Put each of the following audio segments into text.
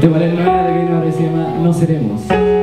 de Manuel Noel, que viene ahora se llama No Seremos.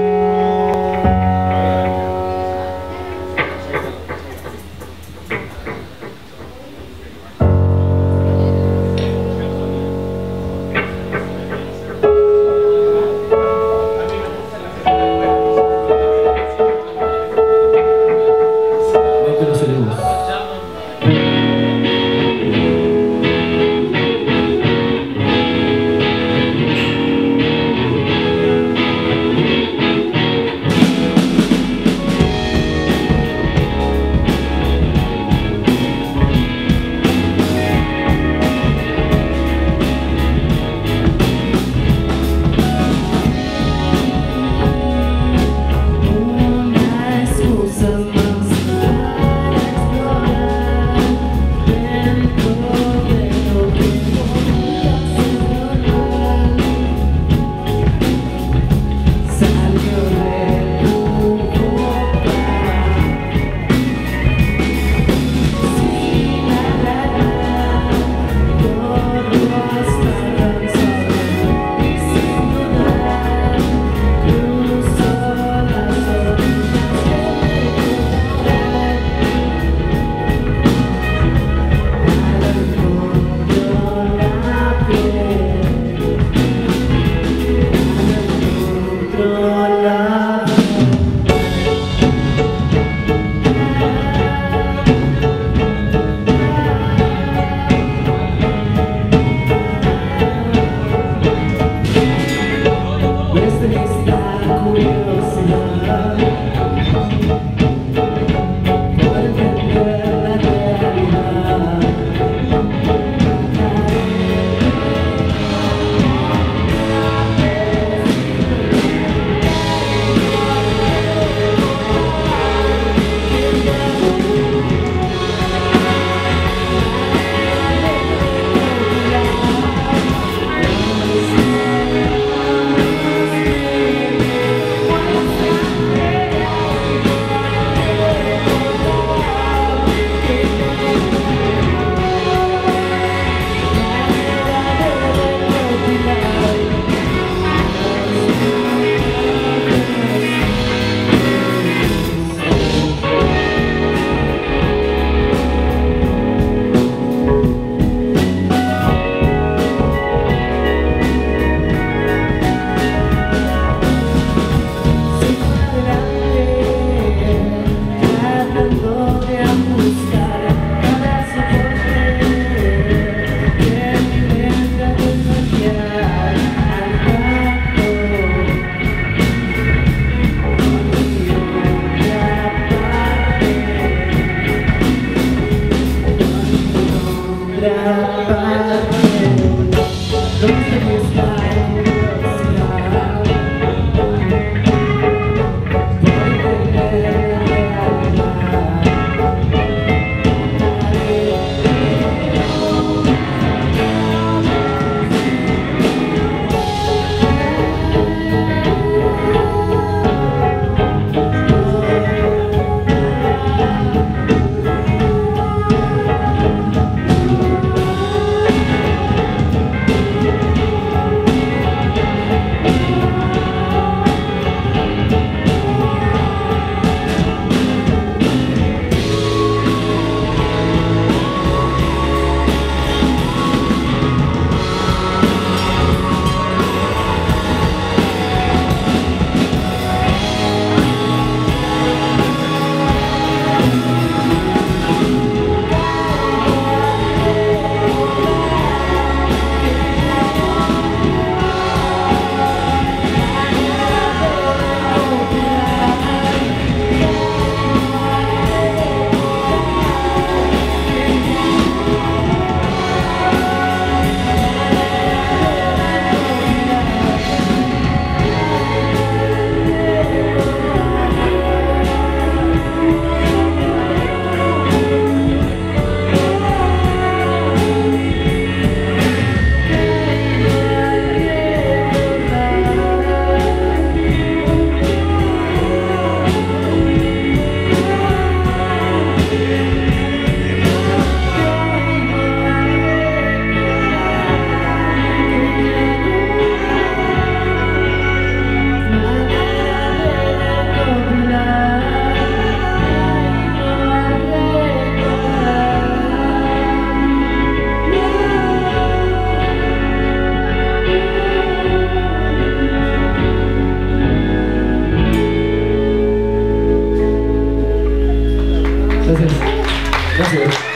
Thank you.